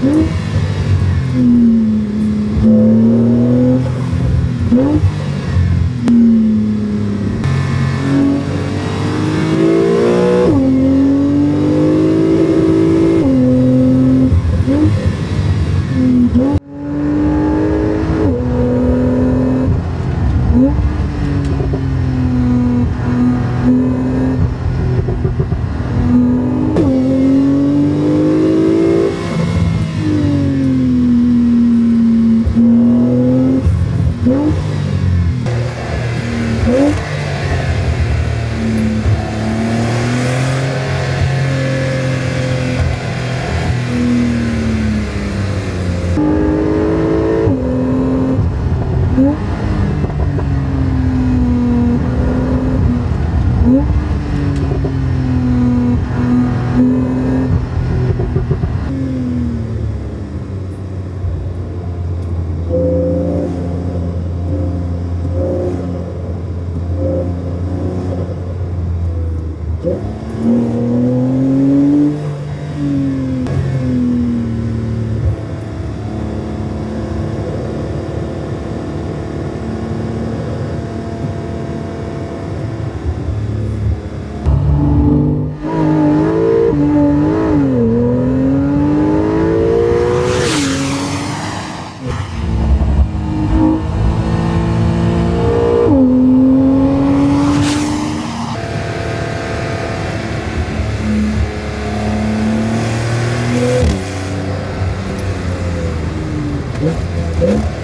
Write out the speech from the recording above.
Mm-hmm. mm-hmm. Yeah. Yeah. you.